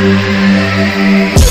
Yeah.